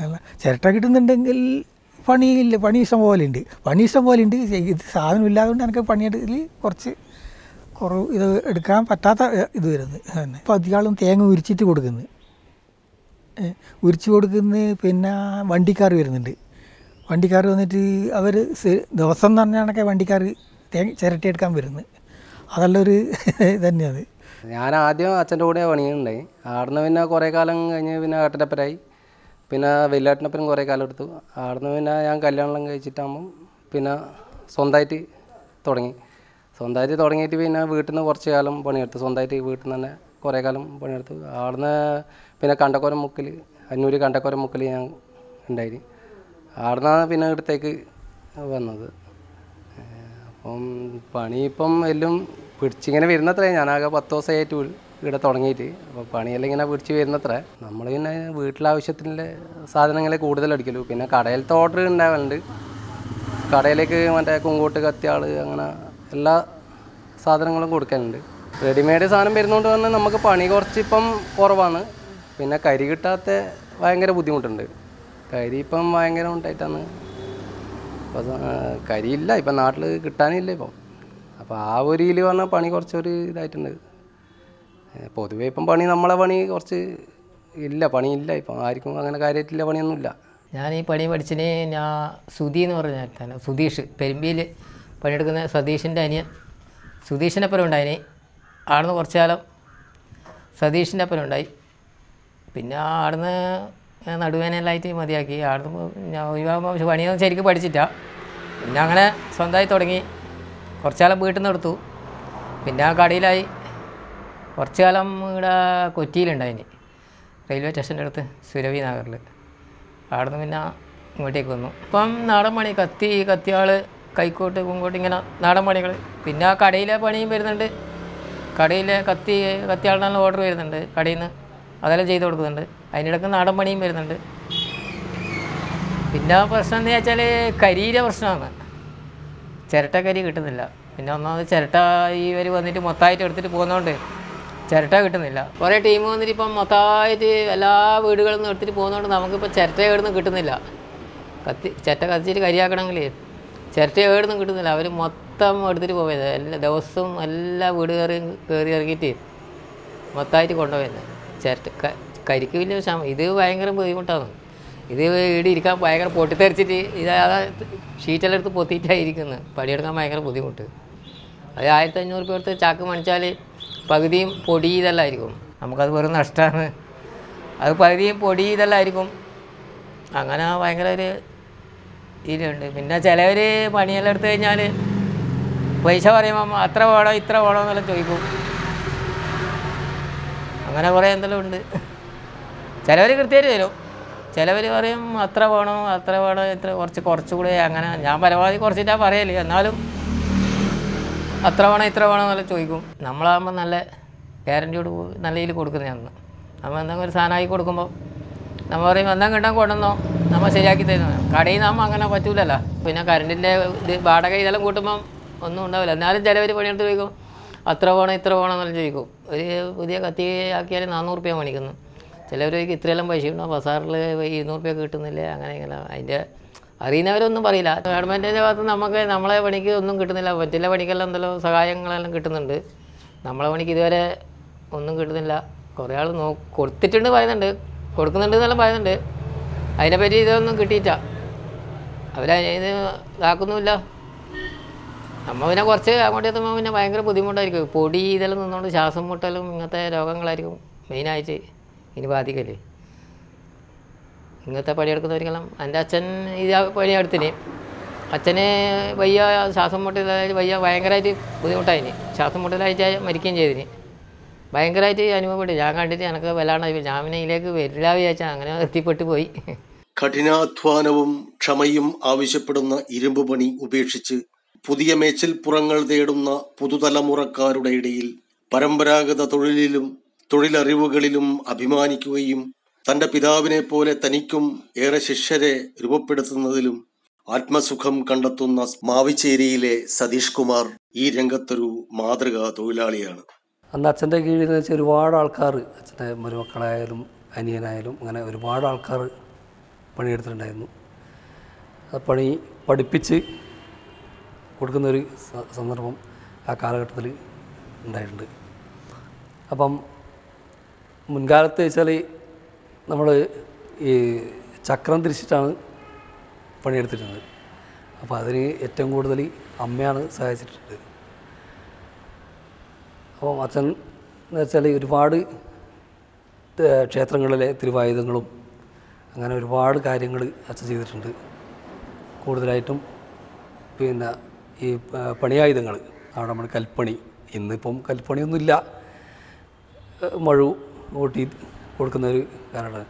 S3: അല്ല ചിരട്ട കിട്ടുന്നുണ്ടെങ്കിൽ പണിയില്ല. പണി ഇഷ്ടം പോലെ ഉണ്ട്. പണി ഇഷ്ടം പോലെ ഉണ്ട്. ഇത് സാധനം ഇല്ലാതുകൊണ്ട് എനിക്ക് പണിയെടുക്കൽ കുറച്ച് കുറവ് ഇത് എടുക്കാൻ പറ്റാത്ത ഇത് വരുന്നത്. തന്നെ. അപ്പോൾ അധികം തേങ്ങ ഉരിച്ചിട്ട് കൊടുക്കുന്നത് ഉരിച്ച് കൊടുക്കുന്ന പിന്നെ വണ്ടിക്കാർ വരുന്നുണ്ട്. വണ്ടിക്കാർ വന്നിട്ട് അവർ ദിവസം എന്ന് വണ്ടിക്കാർ തേങ്ങ ചിരട്ടി എടുക്കാൻ വരുന്നത്. അതല്ലൊരു തന്നെയാണ്.
S4: ഞാൻ ആദ്യം അച്ഛന്റെ കൂടെ പണിയുണ്ടായി ആടുന്ന് പിന്നെ കുറേ കാലം കഴിഞ്ഞ് പിന്നെ ഏട്ടന്റെപ്പരായി പിന്നെ വലിയേട്ടനപ്പനും കുറേ കാലം എടുത്തു. ആടുന്ന് പിന്നെ ഞാൻ കല്യാണം കഴിച്ചിട്ടാകുമ്പം പിന്നെ സ്വന്തമായിട്ട് തുടങ്ങി. സ്വന്തമായിട്ട് തുടങ്ങിയിട്ട് പിന്നെ വീട്ടിൽ നിന്ന് കുറച്ച് കാലം പണിയെടുത്തു. സ്വന്തമായിട്ട് വീട്ടിൽ നിന്ന് തന്നെ കുറേ കാലം പണിയെടുത്തു. അവിടുന്ന് പിന്നെ കണ്ടക്കോരം മുക്കിൽ അന്നൂർ കണ്ടക്കോരം മുക്കിൽ ഞാൻ ഉണ്ടായി അവിടുന്നാണ് പിന്നെ ഇവിടത്തേക്ക് വന്നത്. അപ്പം പണി ഇപ്പം എല്ലാം പിടിച്ചിങ്ങനെ വരുന്നത്രേ. ഞാനാകെ പത്ത് ദിവസമായിട്ട് ഇവിടെ തുടങ്ങിയിട്ട്. അപ്പോൾ പണിയെല്ലാം ഇങ്ങനെ പിടിച്ച് വരുന്നത്രേ. നമ്മൾ പിന്നെ വീട്ടിലാവശ്യത്തിന്റെ സാധനങ്ങളെ കൂടുതൽ അടിക്കലു. പിന്നെ കടയിലത്തെ ഓർഡർ ഉണ്ടാവലുണ്ട് കടയിലേക്ക് മറ്റേ കുങ്കോട്ട് കത്തിയാൾ അങ്ങനെ എല്ലാ സാധനങ്ങളും കൊടുക്കലുണ്ട് റെഡിമെയ്ഡ് സാധനം വരുന്നതുകൊണ്ട് തന്നെ നമുക്ക് പണി കുറച്ചിപ്പം കുറവാണ്. പിന്നെ കരി കിട്ടാത്ത ഭയങ്കര ബുദ്ധിമുട്ടുണ്ട്. കരി ഇപ്പം ഭയങ്കര ഉണ്ടായിട്ടാണ്. അപ്പോൾ കരിയില്ല ഇപ്പം നാട്ടിൽ കിട്ടാനില്ല ഇപ്പം. അപ്പോൾ ആ ഒരു ഇതിൽ പറഞ്ഞാൽ പണി കുറച്ചൊരു ഇതായിട്ടുണ്ട്. പൊതുവേ ഇപ്പം പണി നമ്മളെ പണി കുറച്ച് ഇല്ല. പണിയില്ല ഇപ്പം. ആർക്കും അങ്ങനെ കാര്യമായിട്ടില്ല പണിയൊന്നുമില്ല.
S5: ഞാൻ ഈ പണി പഠിച്ചതിന് ഞാൻ സുധി എന്ന് പറഞ്ഞ സുധീഷ് പെരുമ്പിയിൽ പണിയെടുക്കുന്ന സതീഷിന്റെ അനിയൻ. സുധീഷിന്റെ അപ്പുറം ഉണ്ടായിന്. ആടുന്ന് കുറച്ച് കാലം സതീഷിന്റെ അപ്പുറം ഉണ്ടായി. പിന്നെ ആടുന്ന് നടുവേനെല്ലായിട്ട് മതിയാക്കി. ആടുന്ന് ഞാൻ ഒഴിവാകുമ്പോൾ പണിയൊന്നും ശരിക്കും പഠിച്ചിട്ടാ പിന്നെ അങ്ങനെ സ്വന്തമായി തുടങ്ങി. കുറച്ച് കാലം വീട്ടിൽ നിന്ന് എടുത്തു. പിന്നെ ആ കടയിലായി കുറച്ച് കാലം ഇവിടെ കൊച്ചിയിലുണ്ടായിന്. റെയിൽവേ സ്റ്റേഷന്റെ അടുത്ത് സുരവി നഗറിൽ. അവിടുന്ന് പിന്നെ ഇങ്ങോട്ടേക്ക് വന്നു. ഇപ്പം നാടൻ പണി കത്തി കത്തിയാൾ കൈക്കോട്ട് കുങ്കോട്ട് ഇങ്ങനെ നാടൻ പണികൾ. പിന്നെ ആ കടയിലെ പണിയും വരുന്നുണ്ട്. കടയിലെ കത്തി കത്തിയാളിനുള്ള ഓർഡർ വരുന്നുണ്ട്. കടയിൽ നിന്ന് അതെല്ലാം ചെയ്ത് കൊടുക്കുന്നുണ്ട്. അതിനിടയ്ക്ക് നാടൻ പണിയും വരുന്നുണ്ട്. പിന്നെ പ്രശ്നം എന്ന് വെച്ചാൽ കരിയിലെ പ്രശ്നമാണ്. ചിരട്ട കരി കിട്ടുന്നില്ല. പിന്നെ ഒന്നാമത് ചിരട്ട ഇവർ വന്നിട്ട് മൊത്തമായിട്ട് എടുത്തിട്ട് പോകുന്നതുകൊണ്ട് ചിരട്ട കിട്ടുന്നില്ല. കുറേ ടീം വന്നിട്ട് ഇപ്പം മൊത്തമായിട്ട് എല്ലാ വീടുകളിൽ നിന്നും എടുത്തിട്ട് പോകുന്നതുകൊണ്ട് നമുക്കിപ്പോൾ ചിരട്ട എവിടുന്ന് കിട്ടുന്നില്ല. കത്തി ചിരട്ട കത്തിച്ചിട്ട് കരിയാക്കണമെങ്കിൽ ചിരട്ട എവിടുന്നും കിട്ടുന്നില്ല. അവർ മൊത്തം എടുത്തിട്ട് പോയത് എല്ലാ ദിവസവും എല്ലാ വീട് കയറി കയറി ഇറങ്ങിയിട്ട് മൊത്തമായിട്ട് കൊണ്ടുപോയത് ചിരട്ട കരിക്ക് വലിയ ക്ഷാമം ഇത് ഭയങ്കര ബുദ്ധിമുട്ടാണ്. ഇത് ഇവിടെ ഇരിക്കാൻ ഭയങ്കര പൊട്ടിത്തെറിച്ചിട്ട് ഇത് ഷീറ്റെല്ലാം എടുത്ത് പൊത്തിയിട്ടായിരിക്കുന്നത് പണിയെടുക്കാൻ ഭയങ്കര ബുദ്ധിമുട്ട്. അത് ആയിരത്തി അഞ്ഞൂറ് രൂപ ചാക്ക് മണിച്ചാൽ പകുതിയും പൊടി ഇതെല്ലാമായിരിക്കും നമുക്കത് വെറും നഷ്ടമാണ് അത് പകുതിയും പൊടി ഇതെല്ലാമായിരിക്കും അങ്ങനെ ഭയങ്കര ഒരു ഇതിലുണ്ട് പിന്നെ ചിലവർ പണിയെല്ലാം എടുത്തു കഴിഞ്ഞാൽ പൈസ പറയുമ്പോൾ അത്ര വേണോ ഇത്ര വേണോ എന്നെല്ലാം ചോദിക്കും. അങ്ങനെ കുറേ എന്തെല്ലാം ഉണ്ട്. ചിലവർ കൃത്യമായിട്ട് തരും. ചിലവർ പറയും അത്ര വേണോ അത്ര വേണോ ഇത്ര കുറച്ച് കുറച്ചുകൂടെ അങ്ങനെ. ഞാൻ പരമാവധി കുറച്ചിട്ടാ പറയൽ. എന്നാലും അത്ര വേണോ ഇത്ര വേണോ എന്നെല്ലാം ചോദിക്കും. നമ്മളാകുമ്പോൾ നല്ല ഗ്യാരന്റിയോട് നല്ല രീതിയിൽ കൊടുക്കുന്നതാണ്. നമ്മൾ എന്തെങ്കിലും ഒരു സാധനമായി കൊടുക്കുമ്പോൾ നമ്മൾ പറയും എന്നാൽ കിട്ടാൻ കൊണ്ടുവന്നോ. നമ്മൾ ശരിയാക്കി തരുന്നു. കടയിൽ നിന്നാകുമ്പോൾ അങ്ങനെ പറ്റൂലല്ലോ. പിന്നെ കറണ്ടിന്റെ ഇത് വാടക ഇതെല്ലാം കൂട്ടുമ്പം ഒന്നും ഉണ്ടാവില്ല. എന്നാലും ചിലവർ പണിയെടുത്ത് ചോദിക്കും അത്ര വേണം ഇത്ര വേണം എന്നെല്ലാം ചോദിക്കും. ഒരു പുതിയ കത്തി ആക്കിയാൽ നാനൂറ് റുപ്യ മേടിക്കുന്നു. ചിലവർ ചോദിക്കും ഇത്രയെല്ലാം പൈസ ഉണ്ടോ? ബസാറിൽ ഇരുന്നൂറ് റുപ്യ കിട്ടുന്നില്ലേ? അങ്ങനെ ഇങ്ങനെ. അതിന്റെ അറിയുന്നവരൊന്നും പറയില്ല. ഗവൺമെന്റിന്റെ ഭാഗത്ത് നമുക്ക് നമ്മളെ പണിക്ക് ഒന്നും കിട്ടുന്നില്ല. മറ്റുള്ള പണിക്കെല്ലാം എന്തെല്ലോ സഹായങ്ങളെല്ലാം കിട്ടുന്നുണ്ട്. നമ്മളെ പണിക്ക് ഇതുവരെ ഒന്നും കിട്ടുന്നില്ല. കുറേ ആൾ നോ കൊടുത്തിട്ടുണ്ട് പറയുന്നുണ്ട്. കൊടുക്കുന്നുണ്ട് എന്നെല്ലാം പറയുന്നുണ്ട്. അതിനെപ്പറ്റി ഇതൊന്നും കിട്ടിയിട്ട അവരതിന് ഇതാക്കുന്നുമില്ല. നമ്മൾ പിന്നെ കുറച്ച് അങ്ങോട്ട് എത്തുമ്പോൾ പിന്നെ ഭയങ്കര ബുദ്ധിമുട്ടായിരിക്കും. പൊടി ഇതെല്ലാം നിന്നുകൊണ്ട് ശ്വാസം മുട്ടലും ഇങ്ങനത്തെ രോഗങ്ങളായിരിക്കും മെയിനായിട്ട് ഇനി ബാധിക്കല്ലേ ഇങ്ങനത്തെ പണിയെടുക്കുന്നവർക്കെല്ലാം എന്റെ അച്ഛൻ ഇത് പണിയെടുത്തിന് അച്ഛന് വയ്യ ശ്വാസം മുട്ടലായാലും വയ്യ ഭയങ്കരമായിട്ട് ബുദ്ധിമുട്ടായിന്. ശ്വാസം മുട്ടലായിട്ട് മരിക്കുകയും ചെയ്തിന്. ഭയങ്കരമായിട്ട് അനുഭവപ്പെട്ടു. ഞാൻ കണ്ടിട്ട് എനിക്ക് വല്ലാണ്ട് ഞാൻ പിന്നെ ഇതിലേക്ക് വരില്ല വിചാരിച്ചാൽ അങ്ങനെ എത്തിപ്പെട്ടു പോയി.
S1: കഠിനാധ്വാനവും ക്ഷമയും ആവശ്യപ്പെടുന്ന ഇരുമ്പ് പണി ഉപേക്ഷിച്ച് പുതിയ മേച്ചിൽപ്പുറങ്ങൾ തേടുന്ന പുതുതലമുറക്കാരുടെ ഇടയിൽ പരമ്പരാഗത തൊഴിലിലും തൊഴിലറിവുകളിലും അഭിമാനിക്കുകയും തന്റെ പിതാവിനെ പോലെ തനിക്കും ഏറെ ശിഷ്യരെ രൂപപ്പെടുത്തുന്നതിലും ആത്മസുഖം കണ്ടെത്തുന്ന മാവിച്ചേരിയിലെ സതീഷ് കുമാർ ഈ രംഗത്തൊരു മാതൃകാ തൊഴിലാളിയാണ്.
S6: അന്ന് അച്ഛന്റെ കീഴിൽ എന്ന് വെച്ചാൽ ഒരുപാട് ആൾക്കാർ അച്ഛന്റെ മരുമക്കളായാലും അനിയനായാലും അങ്ങനെ ഒരുപാട് ആൾക്കാർ പണിയെടുത്തിട്ടുണ്ടായിരുന്നു. ആ പണി പഠിപ്പിച്ച് കൊടുക്കുന്നൊരു സന്ദർഭം ആ കാലഘട്ടത്തിൽ ഉണ്ടായിട്ടുണ്ട്. അപ്പം മുൻകാലത്ത് വെച്ചാൽ നമ്മൾ ഈ ചക്രം തിരിച്ചിട്ടാണ് പണിയെടുത്തിരുന്നത്. അപ്പോൾ അതിന് ഏറ്റവും കൂടുതൽ അമ്മയാണ് സഹായിച്ചിട്ടുള്ളത് അപ്പോൾ അച്ഛൻ എന്ന് വെച്ചാൽ ഒരുപാട് ക്ഷേത്രങ്ങളിലെ തിരുവായുധങ്ങളും അങ്ങനെ ഒരുപാട് കാര്യങ്ങൾ അച്ഛൻ ചെയ്തിട്ടുണ്ട്. കൂടുതലായിട്ടും പിന്നെ ഈ പണിയായുധങ്ങൾ. അവിടെ നമ്മൾ കൽപ്പണി. ഇന്നിപ്പം കൽപ്പണിയൊന്നുമില്ല. മഴു ഓട്ടി കൊടുക്കുന്ന ഒരു കാലമാണ്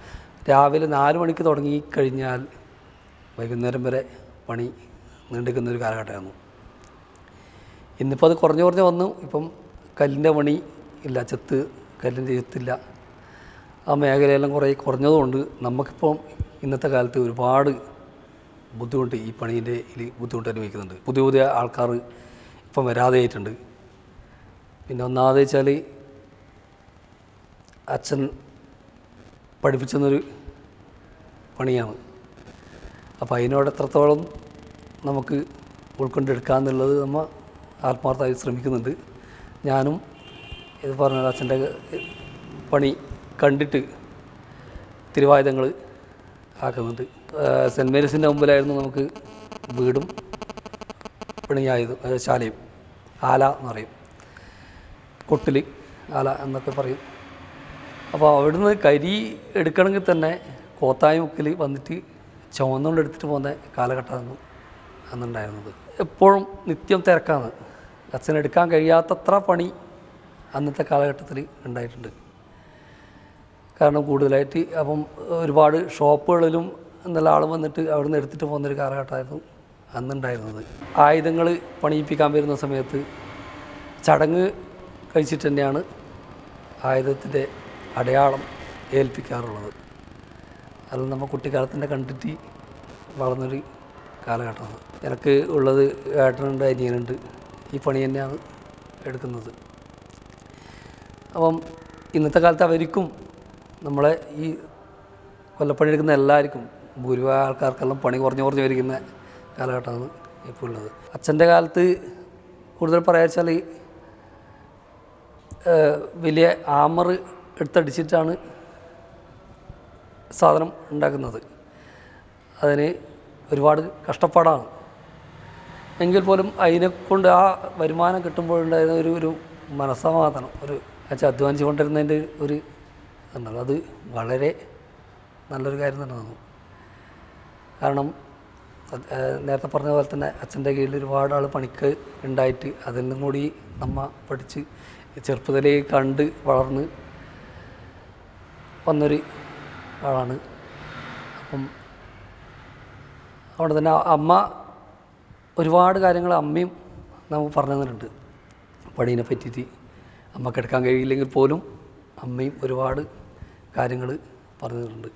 S6: രാവിലെ നാല് മണിക്ക് തുടങ്ങി കഴിഞ്ഞാൽ വൈകുന്നേരം വരെ പണി നീണ്ടിക്കുന്ന ഒരു കാലഘട്ടമായിരുന്നു. ഇന്നിപ്പോൾ അത് കുറഞ്ഞു കുറഞ്ഞ് വന്നു. ഇപ്പം കല്ലിന്റെ പണി ഇല്ല ചെത്ത് കല്ലിന്റെ ചെത്തില്ല. ആ മേഖലയെല്ലാം കുറേ കുറഞ്ഞതുകൊണ്ട് നമുക്കിപ്പം ഇന്നത്തെ കാലത്ത് ഒരുപാട് ബുദ്ധിമുട്ട് ഈ പണീന്റെ ഇതിൽ ബുദ്ധിമുട്ട് അനുഭവിക്കുന്നുണ്ട്. പുതിയ പുതിയ ആൾക്കാർ ഇപ്പം വരാതെ ആയിട്ടുണ്ട് പിന്നെ ഒന്നാമത് വെച്ചാൽ അച്ഛൻ പഠിപ്പിച്ചെന്നൊരു പണിയാണ്. അപ്പോൾ അതിനോട് എത്രത്തോളം നമുക്ക് ഉൾക്കൊണ്ടെടുക്കാമെന്നുള്ളത് നമ്മൾ ആത്മാർത്ഥമായി ശ്രമിക്കുന്നുണ്ട്. ഞാനും ഇത് പറഞ്ഞ അച്ഛന്റെ പണി കണ്ടിട്ട് തിരുവായുധങ്ങൾ ആക്കുന്നുണ്ട്. സെന്റ് മേരീസിന്റെ മുമ്പിലായിരുന്നു നമുക്ക് വീടും പണിയായതും ശാലയും. ആല എന്ന് പറയും. കൊട്ടിൽ ആല എന്നൊക്കെ പറയും. അപ്പോൾ അവിടുന്ന് കരി എടുക്കണമെങ്കിൽ തന്നെ കോത്തായ മുക്കിൽ വന്നിട്ട് ചുവന്നുകൊണ്ട് എടുത്തിട്ട് പോകുന്ന കാലഘട്ടമായിരുന്നു അന്നുണ്ടായിരുന്നത്. എപ്പോഴും നിത്യം തിരക്കാണ്. അച്ഛൻ എടുക്കാൻ കഴിയാത്തത്ര പണി അന്നത്തെ കാലഘട്ടത്തിൽ ഉണ്ടായിട്ടുണ്ട്. കാരണം കൂടുതലായിട്ട് അപ്പം ഒരുപാട് ഷോപ്പുകളിലും എന്നുള്ള ആൾ വന്നിട്ട് അവിടെ നിന്ന് എടുത്തിട്ട് പോകുന്നൊരു കാലഘട്ടമായിരുന്നു അന്നുണ്ടായിരുന്നത്. ആയുധങ്ങൾ പണിയിപ്പിക്കാൻ വരുന്ന സമയത്ത് ചടങ്ങ് കഴിച്ചിട്ട് തന്നെയാണ് ആയുധത്തിന്റെ അടയാളം ഏൽപ്പിക്കാറുള്ളത്. അത് നമ്മൾ കുട്ടിക്കാലത്തിന്റെ കണ്ടിട്ട് വളർന്നൊരു കാലഘട്ടമാണ്. എനിക്ക് ഉള്ളത് ഏട്ടനുണ്ട് അനിയനുണ്ട്. ഈ പണി തന്നെയാണ് എടുക്കുന്നത്. അപ്പം ഇന്നത്തെ കാലത്ത് അവർക്കും നമ്മളെ ഈ കൊല്ലപ്പണി എടുക്കുന്ന എല്ലാവർക്കും ഭൂരിഭാഗം ആൾക്കാർക്കെല്ലാം പണി കുറഞ്ഞു കുറഞ്ഞു വരിക്കുന്ന കാലഘട്ടമാണ് ഇപ്പോൾ ഉള്ളത്. അച്ഛന്റെ കാലത്ത് കൂടുതൽ പറയാ വെച്ചാൽ വലിയ ആമർ എടുത്തടിച്ചിട്ടാണ് സാധനം ഉണ്ടാക്കുന്നത്. അതിന് ഒരുപാട് കഷ്ടപ്പാടാണ്. എങ്കിൽ പോലും അതിനെ കൊണ്ട് ആ വരുമാനം കിട്ടുമ്പോഴുണ്ടായിരുന്ന ഒരു ഒരു മനസ്സമാധാനം ഒരു വെച്ചാൽ അധ്വാനിച്ചു കൊണ്ടിരുന്നതിന്റെ ഒരു ഇതുണ്ടല്ലോ അത് വളരെ നല്ലൊരു കാര്യം തന്നെയാണ് കാരണം നേരത്തെ പറഞ്ഞ പോലെ തന്നെ അച്ഛന്റെ കീഴിൽ ഒരുപാട് ആൾ പണിക്ക് ഉണ്ടായിട്ട് അതിൽ നിന്നും കൂടി നമ്മ പഠിച്ച് ചെറുപ്പത്തിലേ കണ്ട് വളർന്ന് വന്നൊരു ആളാണ്. അപ്പം അവിടെ തന്നെ അമ്മ ഒരുപാട് കാര്യങ്ങൾ അമ്മയും നമുക്ക് പറഞ്ഞു തന്നിട്ടുണ്ട്. പണീനെ പറ്റിയിട്ട് അമ്മയ്ക്ക് എടുക്കാൻ കഴിയില്ലെങ്കിൽ പോലും അമ്മയും ഒരുപാട് കാര്യങ്ങൾ പറഞ്ഞു തന്നിട്ടുണ്ട്.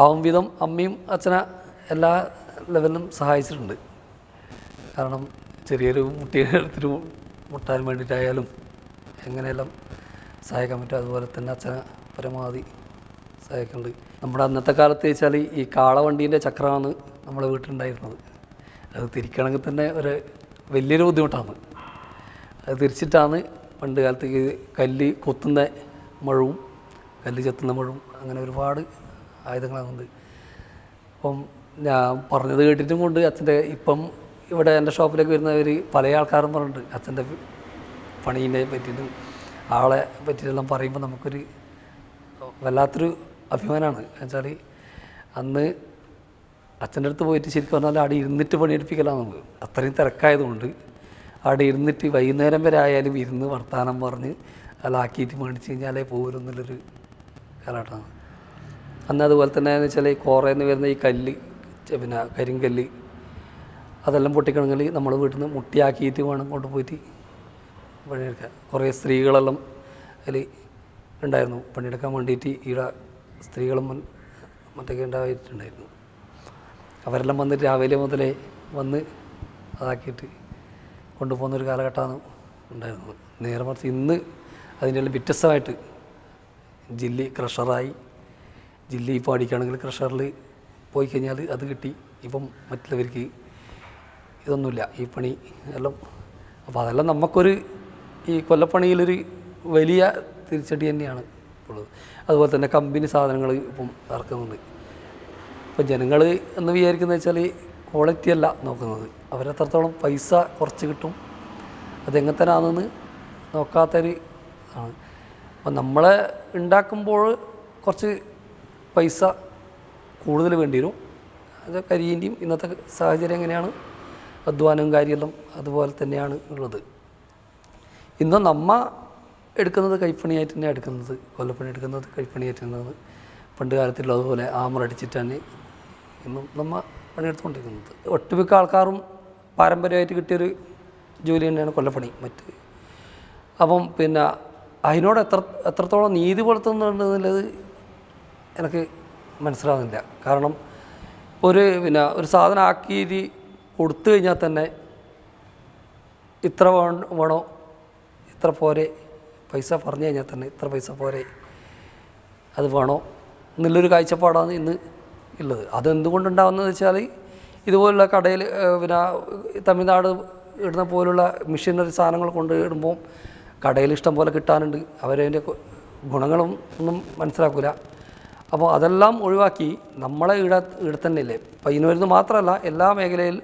S6: ആവും വിധം അമ്മയും അച്ഛന എല്ലാ ലെവലിലും സഹായിച്ചിട്ടുണ്ട്. കാരണം ചെറിയൊരു മുട്ടിയെ എടുത്തിട്ട് മുട്ടാൻ വേണ്ടിയിട്ടായാലും എങ്ങനെയെല്ലാം സഹായിക്കാൻ പറ്റും അതുപോലെ തന്നെ അച്ഛനെ പരമാവധി സഹായിക്കുന്നുണ്ട്. നമ്മുടെ അന്നത്തെ കാലത്ത് വെച്ചാൽ ഈ കാളവണ്ടീന്റെ ചക്രമാണ് നമ്മുടെ വീട്ടിലുണ്ടായിരുന്നത്. അത് തിരിക്കണമെങ്കിൽ തന്നെ ഒരു വലിയൊരു ബുദ്ധിമുട്ടാണ്. അത് തിരിച്ചിട്ടാണ് പണ്ട് കാലത്ത് ഈ കല്ല് കൊത്തുന്ന മഴവും കല്ല് ചെത്തുന്ന മഴവും അങ്ങനെ ഒരുപാട് ആയുധങ്ങളാകുന്നുണ്ട് അപ്പം ഞാൻ പറഞ്ഞത് കേട്ടിട്ടും കൊണ്ട് അച്ഛന്റെ ഇപ്പം ഇവിടെ എന്റെ ഷോപ്പിലേക്ക് വരുന്നവർ പല ആൾക്കാരും പറഞ്ഞിട്ടുണ്ട്. അച്ഛന്റെ പണീനെ പറ്റിയിട്ടും ആളെ പറ്റിയിട്ടെല്ലാം പറയുമ്പോൾ നമുക്കൊരു വല്ലാത്തൊരു അഭിമാനമാണ്. എന്നുവെച്ചാൽ അന്ന് അച്ഛന്റെ അടുത്ത് പോയിട്ട് ശരിക്കും പറഞ്ഞാൽ അവിടെ ഇരുന്നിട്ട് പണിയെടുപ്പിക്കലാണ് നമുക്ക്. അത്രയും തിരക്കായതുകൊണ്ട് അവിടെ ഇരുന്നിട്ട് വൈകുന്നേരം വരെ ആയാലും ഇരുന്ന് വർത്തമാനം പറഞ്ഞ് അതിലാക്കിയിട്ട് മേടിച്ച് കഴിഞ്ഞാലേ പോരുന്നുള്ളൊരു കാലഘട്ടമാണ്. അന്ന് അതുപോലെ തന്നെ എന്ന് വെച്ചാൽ ഈ കോറയിൽ നിന്ന് വരുന്ന ഈ കല്ല് പിന്നെ കരിങ്കല്ല് അതെല്ലാം പൊട്ടിക്കണമെങ്കിൽ നമ്മൾ വീട്ടിൽ നിന്ന് മുട്ടിയാക്കിയിട്ട് വേണം കൊണ്ട് പോയിട്ട് പണിയെടുക്കാൻ. കുറേ സ്ത്രീകളെല്ലാം അതിൽ ഉണ്ടായിരുന്നു. പണിയെടുക്കാൻ വേണ്ടിയിട്ട് ഈട സ്ത്രീകളും മറ്റൊക്കെ ഉണ്ടായിട്ടുണ്ടായിരുന്നു. അവരെല്ലാം വന്നിട്ട് രാവിലെ മുതലേ വന്ന് അതാക്കിയിട്ട് കൊണ്ടുപോകുന്ന ഒരു കാലഘട്ടമാണ് ഉണ്ടായിരുന്നത്. നേരെ മറിച്ച് ഇന്ന് അതിന്റെ വ്യത്യസ്തമായിട്ട് ജില്ലി ക്രഷറായി ജില്ലി ഇപ്പോൾ അടിക്കുകയാണെങ്കിൽ ക്രഷറിൽ പോയി കഴിഞ്ഞാൽ അത് കിട്ടി. ഇപ്പം മറ്റുള്ളവർക്ക് ഇതൊന്നുമില്ല. ഈ പണി എല്ലാം അപ്പോൾ അതെല്ലാം നമുക്കൊരു ഈ കൊല്ലപ്പണിയിലൊരു വലിയ തിരിച്ചടി തന്നെയാണ് ഉള്ളത് അതുപോലെ തന്നെ കമ്പനി സാധനങ്ങൾ ഇപ്പം ഇറക്കുന്നുണ്ട്. ഇപ്പം ജനങ്ങൾ എന്ന് വിചാരിക്കുന്നത് വെച്ചാൽ ക്വാളിറ്റി അല്ല നോക്കുന്നത്. അവരെത്രത്തോളം പൈസ കുറച്ച് കിട്ടും. അതെങ്ങനെ തന്നെയാണെന്ന് നോക്കാത്തൊരു ആണ്. അപ്പം നമ്മളെ ഉണ്ടാക്കുമ്പോൾ കുറച്ച് പൈസ കൂടുതൽ വേണ്ടി വരും. അത് കരിയിന്റെയും ഇന്നത്തെ സാഹചര്യം എങ്ങനെയാണ്? അധ്വാനവും കാര്യമെല്ലാം അതുപോലെ തന്നെയാണ് ഉള്ളത്. ഇന്ന് നമ്മ എടുക്കുന്നത് കൈപ്പണിയായിട്ട് തന്നെ എടുക്കുന്നത്. കൊല്ലപ്പണി എടുക്കുന്നത് കൈപ്പണിയായിട്ട് തന്നെയാണ്. പണ്ട് കാലത്തുള്ളതുപോലെ ആമറടിച്ചിട്ടാണ് ഇന്നും നമ്മൾ പണിയെടുത്തുകൊണ്ടിരിക്കുന്നത്. ഒട്ടുമിക്ക ആൾക്കാരും പാരമ്പര്യമായിട്ട് കിട്ടിയൊരു ജോലി തന്നെയാണ് കൊല്ലപ്പണി മറ്റ്. അപ്പം പിന്നെ അതിനോട് എത്ര എത്രത്തോളം നീതി പുലർത്തുന്നുണ്ടെന്നുള്ളത് എനിക്ക് മനസ്സിലാകുന്നില്ല കാരണം ഒരു പിന്നെ ഒരു സാധനം ആക്കി കൊടുത്തു കഴിഞ്ഞാൽ തന്നെ ഇത്ര വേണോ ഇത്ര പോരെ പൈസ പറഞ്ഞു കഴിഞ്ഞാൽ തന്നെ ഇത്ര പൈസ പോരെ അത് വേണോ എന്നുള്ളൊരു കാഴ്ചപ്പാടാണ് ഇന്ന് ഉള്ളത്. അതെന്തുകൊണ്ടുണ്ടാകുന്നതെന്ന് വെച്ചാൽ ഇതുപോലുള്ള കടയിൽ പിന്നെ തമിഴ്നാട് ഇടുന്ന പോലുള്ള മെഷീനറി സാധനങ്ങൾ കൊണ്ട് ഇടുമ്പോൾ കടയിൽ ഇഷ്ടം പോലെ കിട്ടാനുണ്ട്. അവരതിന്റെ ഗുണങ്ങളും ഒന്നും മനസ്സിലാക്കില്ല അപ്പോൾ അതെല്ലാം ഒഴിവാക്കി നമ്മളെ ഇട ഇവിടെ തന്നെയല്ലേ വരുന്നത് മാത്രമല്ല എല്ലാ മേഖലയിൽ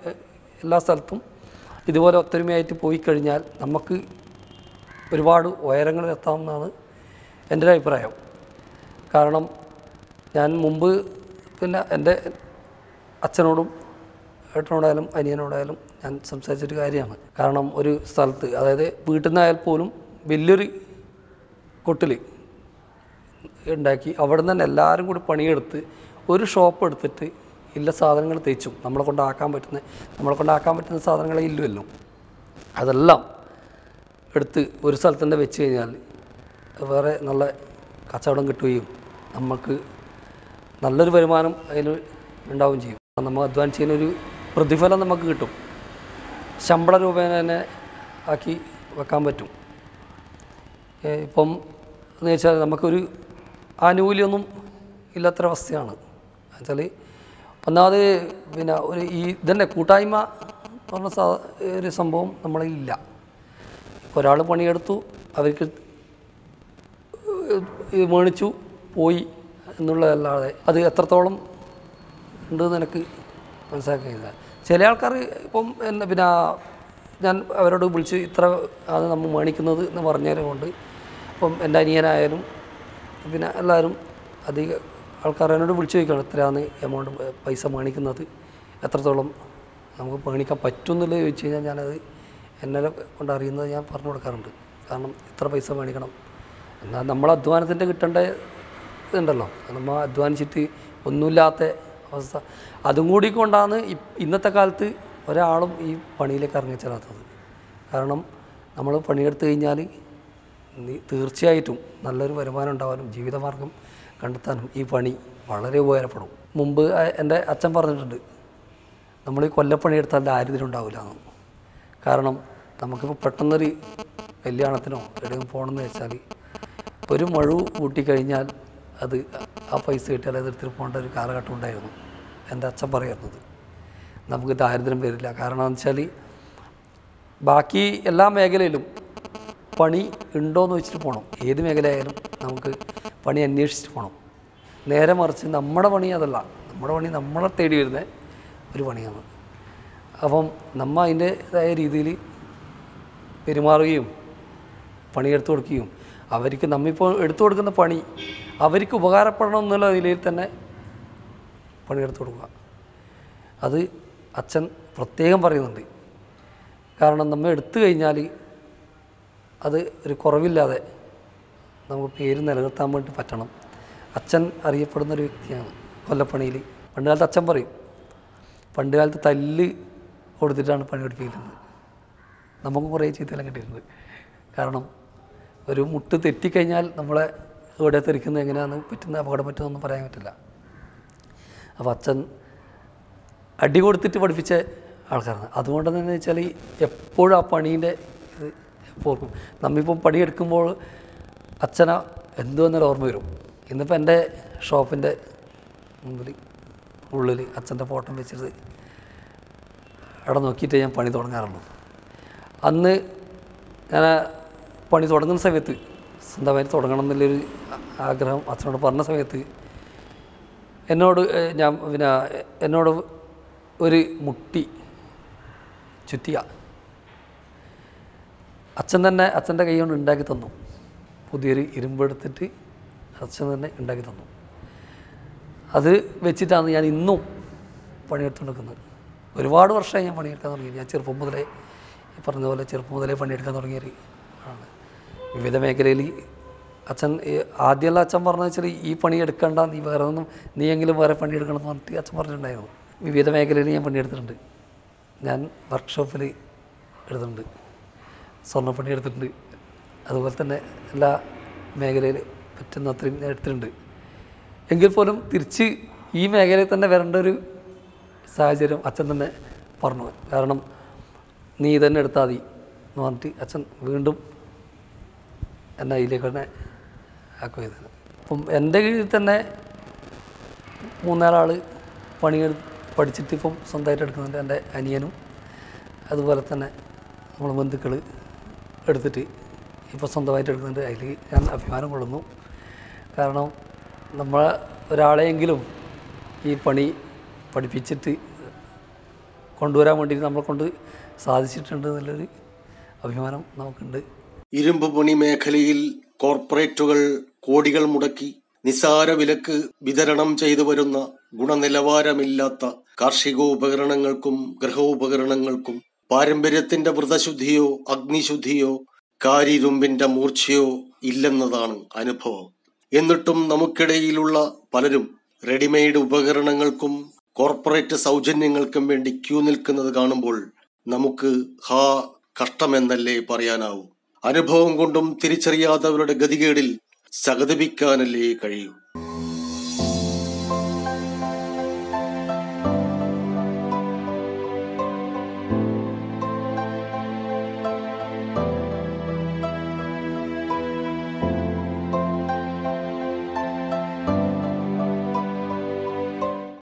S6: എല്ലാ സ്ഥലത്തും ഇതുപോലെ ഒത്തൊരുമയായിട്ട് പോയി കഴിഞ്ഞാൽ നമുക്ക് ഒരുപാട് ഉയരങ്ങളിൽ എത്താമെന്നാണ് എന്റെ ഒരു അഭിപ്രായം. കാരണം ഞാൻ മുമ്പ് പിന്നെ എന്റെ അച്ഛനോടും ഏട്ടനോടായാലും അനിയനോടായാലും ഞാൻ സംസാരിച്ചൊരു കാര്യമാണ്. കാരണം ഒരു സ്ഥലത്ത് അതായത് വീട്ടിൽ നിന്നായാൽ പോലും വലിയൊരു കൊട്ടിൽ ഉണ്ടാക്കി അവിടെ നിന്ന് തന്നെ എല്ലാവരും കൂടി പണിയെടുത്ത് ഒരു ഷോപ്പ് എടുത്തിട്ട് ഇല്ല സാധനങ്ങൾ തേച്ചും. നമ്മളെ കൊണ്ടാക്കാൻ പറ്റുന്ന നമ്മളെ കൊണ്ടാക്കാൻ പറ്റുന്ന സാധനങ്ങളെ ഇല്ലുമല്ലോ അതെല്ലാം എടുത്ത് ഒരു സ്ഥലത്ത് തന്നെ വെച്ച് കഴിഞ്ഞാൽ വേറെ നല്ല കച്ചവടം കിട്ടുകയും നമുക്ക് നല്ലൊരു വരുമാനം അതിൽ ഉണ്ടാവുകയും ചെയ്യും. നമ്മൾ അധ്വാനിച്ച് ഒരു പ്രതിഫലം നമുക്ക് കിട്ടും. ശമ്പള രൂപേണ തന്നെ ആക്കി വെക്കാൻ പറ്റും. ഇപ്പം എന്ന് വെച്ചാൽ നമുക്കൊരു ആനുകൂല്യമൊന്നും ഇല്ലാത്തൊരവസ്ഥയാണ് എന്നുവെച്ചാൽ ഒന്നാമത് പിന്നെ ഒരു ഈ ഇതന്നെ കൂട്ടായ്മ എന്ന് പറഞ്ഞ ഒരു സംഭവം നമ്മളിൽ ഇല്ല. ഒരാൾ പണിയെടുത്തു അവർക്ക് മേണിച്ചു പോയി. എന്നുള്ളതല്ലാതെ അത് എത്രത്തോളം ഉണ്ടെന്ന് എനിക്ക് മനസ്സിലാക്കിയില്ല. ചില ആൾക്കാർ ഇപ്പം എന്നെ പിന്നെ ഞാൻ അവരോട് വിളിച്ച് ഇത്ര ആണ് നമ്മൾ മേണിക്കുന്നത് എന്ന് പറഞ്ഞതിനെ കൊണ്ട് ഇപ്പം എന്റെ അനിയനായാലും പിന്നെ എല്ലാവരും അധിക ആൾക്കാർ എന്നോട് വിളിച്ച് ചോദിക്കണം എത്രയാണ് എമൗണ്ട് പൈസ മേണിക്കുന്നത് എത്രത്തോളം നമുക്ക് മേണിക്കാൻ പറ്റും എന്നുള്ളത് ചോദിച്ചു കഴിഞ്ഞാൽ ഞാനത് എന്നെ കൊണ്ട് അറിയുന്നത് ഞാൻ പറഞ്ഞു കൊടുക്കാറുണ്ട്. കാരണം ഇത്ര പൈസ മേണിക്കണം. എന്നാൽ നമ്മൾ അധ്വാനത്തിന്റെ കിട്ടേണ്ട ഇതുണ്ടല്ലോ നമ്മൾ അധ്വാനിച്ചിട്ട് ഒന്നുമില്ലാത്ത അവസ്ഥ. അതും കൂടി കൊണ്ടാണ് ഇന്നത്തെ കാലത്ത് ഒരാളും ഈ പണിയിലേക്ക് ഇറങ്ങിച്ചേരാത്തത്. കാരണം നമ്മൾ പണിയെടുത്തു കഴിഞ്ഞാൽ തീർച്ചയായിട്ടും നല്ലൊരു വരുമാനം ഉണ്ടാവാനും ജീവിതമാർഗം കണ്ടെത്താനും ഈ പണി വളരെ ഉപകാരപ്പെടും. മുമ്പ് എന്റെ അച്ഛൻ പറഞ്ഞിട്ടുണ്ട് നമ്മൾ ഈ കൊല്ലപ്പണി എടുത്താൽ ദാരിദ്ര്യം ഉണ്ടാവില്ല എന്ന്. കാരണം നമുക്കിപ്പോൾ പെട്ടെന്നൊരു കല്യാണത്തിനോ എവിടെയും പോകണമെന്ന് വെച്ചാൽ ഒരു മഴു കൂട്ടിക്കഴിഞ്ഞാൽ അത് ആ പൈസ കിട്ടിയാൽ അത് പോകേണ്ട ഒരു കാലഘട്ടം ഉണ്ടായിരുന്നു. എന്റെ അച്ഛൻ പറയുന്നത്. നമുക്ക് ദാരിദ്ര്യം വരില്ല. കാരണം എന്ന് വെച്ചാൽ ബാക്കി എല്ലാ മേഖലയിലും പണി ഉണ്ടോയെന്ന് വെച്ചിട്ട് പോകണം ഏത് മേഖലയായാലും നമുക്ക് പണി അന്വേഷിച്ചിട്ട് പോകണം നേരെ മറിച്ച് നമ്മുടെ പണി അതല്ല. നമ്മുടെ പണി നമ്മളെ തേടി വരുന്ന ഒരു പണിയാണ്. അപ്പം നമ്മൾ അതിന്റെതായ രീതിയിൽ പെരുമാറുകയും പണിയെടുത്തു കൊടുക്കുകയും അവർക്ക് നമ്മിപ്പോൾ എടുത്തു കൊടുക്കുന്ന പണി അവർക്ക് ഉപകാരപ്പെടണം എന്നുള്ള നിലയിൽ തന്നെ പണിയെടുത്ത് കൊടുക്കുക. അത് അച്ഛൻ പ്രത്യേകം പറയുന്നുണ്ട്. കാരണം നമ്മൾ എടുത്തു കഴിഞ്ഞാൽ അത് ഒരു കുറവില്ലാതെ നമുക്ക് പേര് നിലനിർത്താൻ വേണ്ടി പറ്റണം. അച്ഛൻ അറിയപ്പെടുന്ന ഒരു വ്യക്തിയാണ് കൊല്ലപ്പണിയിൽ. പണ്ടുകാലത്ത് അച്ഛൻ പറയും പണ്ടുകാലത്ത് തല്ല് കൊടുത്തിട്ടാണ് പണിയെടുപ്പിക്കുന്നത് നമുക്ക് കുറേ ചീത്തയെല്ലാം കിട്ടിയിട്ടുണ്ട്. കാരണം ഒരു മുട്ട് തെറ്റിക്കഴിഞ്ഞാൽ നമ്മളെ ഇവിടെ തെറിക്കുന്നത് എങ്ങനെയാണ് പറ്റുന്ന അപകടം പറ്റുന്നൊന്നും പറയാൻ പറ്റില്ല. അപ്പോൾ അച്ഛൻ അടി കൊടുത്തിട്ട് പഠിപ്പിച്ച ആൾക്കാരാണ്. അതുകൊണ്ട് തന്നെ വെച്ചാൽ എപ്പോഴും ആ പണീന്റെ ഇത് ഓർക്കും നമ്മിപ്പം പണിയെടുക്കുമ്പോൾ അച്ഛന എന്തോ ഓർമ്മ വരും. ഇന്നിപ്പോൾ എന്റെ ഷോപ്പിന്റെ മുമ്പിൽ ഉള്ളിൽ അച്ഛന്റെ ഫോട്ടോ വെച്ചിട്ട് അവിടെ നോക്കിയിട്ട് ഞാൻ പണി തുടങ്ങാറുള്ളൂ. അന്ന് ഞാൻ പണി തുടങ്ങുന്ന സമയത്ത് സ്വന്തമായിട്ട് തുടങ്ങണം എന്നുള്ളൊരു ആഗ്രഹം അച്ഛനോട് പറഞ്ഞ സമയത്ത് എന്നോട് ഞാൻ പിന്നെ എന്നോട് ഒരു മുട്ടി ചുറ്റിയ. അച്ഛൻ തന്നെ അച്ഛന്റെ കൈ കൊണ്ട് ഉണ്ടാക്കി തന്നു. പുതിയൊരു ഇരുമ്പെടുത്തിട്ട് അച്ഛൻ തന്നെ ഉണ്ടാക്കി തന്നു. അത് വെച്ചിട്ടാണ് ഞാൻ ഇന്നും പണിയെടുത്തുകൊണ്ടിരിക്കുന്നത്. ഒരുപാട് വർഷമായി ഞാൻ പണിയെടുക്കാൻ തുടങ്ങി ഞാൻ ചെറുപ്പം മുതലേ ഈ പറഞ്ഞ പോലെ ചെറുപ്പം മുതലേ പണിയെടുക്കാൻ തുടങ്ങിയൊരു ആണ് വിവിധ മേഖലയിൽ അച്ഛൻ ഈ ആദ്യമുള്ള അച്ഛൻ പറഞ്ഞ വെച്ചാൽ ഈ പണി എടുക്കണ്ട നീ വേറെ ഒന്നും നീ എങ്കിലും വേറെ പണി എടുക്കണം എന്ന് പറഞ്ഞിട്ട് അച്ഛൻ പറഞ്ഞിട്ടുണ്ടായിരുന്നു. വിവിധ മേഖലയിൽ ഞാൻ പണിയെടുത്തിട്ടുണ്ട് ഞാൻ വർക്ക്ഷോപ്പിൽ എടുത്തിട്ടുണ്ട്. സ്വർണപ്പണി എടുത്തിട്ടുണ്ട്. അതുപോലെ തന്നെ എല്ലാ മേഖലയിൽ പറ്റുന്ന അത്രയും ഞാൻ എടുത്തിട്ടുണ്ട്. എങ്കിൽ പോലും തിരിച്ച് ഈ മേഖലയിൽ തന്നെ വരേണ്ട ഒരു സാഹചര്യം അച്ഛൻ തന്നെ പറഞ്ഞു. കാരണം നീ തന്നെ എടുത്താൽ മതി എന്ന് പറഞ്ഞിട്ട് അച്ഛൻ വീണ്ടും എന്നെ അതിലേക്ക് തന്നെ ആക്കുകയത് അപ്പം എന്റെ കീഴിൽ തന്നെ മൂന്നാലാൾ പണിയെടു പഠിച്ചിട്ട് ഇപ്പം സ്വന്തമായിട്ട് എടുക്കുന്നുണ്ട് എന്റെ അനിയനും. അതുപോലെ തന്നെ നമ്മൾ ബന്ധുക്കൾ എടുത്തിട്ട് ഇപ്പോൾ സ്വന്തമായിട്ട് എടുക്കുന്നുണ്ട്. അതിൽ ഞാൻ അഭിമാനം കൊള്ളുന്നു. കാരണം നമ്മൾ ഒരാളെയെങ്കിലും ഈ പണി പഠിപ്പിച്ചിട്ട് കൊണ്ടുവരാൻ വേണ്ടി നമ്മളെ കൊണ്ട് സാധിച്ചിട്ടുണ്ട് എന്നുള്ളൊരു അഭിമാനം നമുക്കുണ്ട്.
S1: ഇരുമ്പ് പണി മേഖലയിൽ കോർപ്പറേറ്റുകൾ കോടികൾ മുടക്കി നിസാര വിലക്ക് വിതരണം ചെയ്തു വരുന്ന ഗുണനിലവാരമില്ലാത്ത കാർഷികോപകരണങ്ങൾക്കും ഗൃഹോപകരണങ്ങൾക്കും പാരമ്പര്യത്തിന്റെ വ്രതശുദ്ധിയോ അഗ്നിശുദ്ധിയോ കാരിരുമ്പിന്റെ മൂർച്ചയോ ഇല്ലെന്നതാണ് അനുഭവം. എന്നിട്ടും നമുക്കിടയിലുള്ള പലരും റെഡിമെയ്ഡ് ഉപകരണങ്ങൾക്കും കോർപ്പറേറ്റ് സൗജന്യങ്ങൾക്കും വേണ്ടി ക്യൂ നിൽക്കുന്നത് കാണുമ്പോൾ നമുക്ക് ഹാ കഷ്ടമെന്നല്ലേ പറയാനാവൂ. അനുഭവം കൊണ്ടും തിരിച്ചറിയാത്തവരുടെ ഗതികേടിൽ സഹതപിക്കാനല്ലേ കഴിയൂ.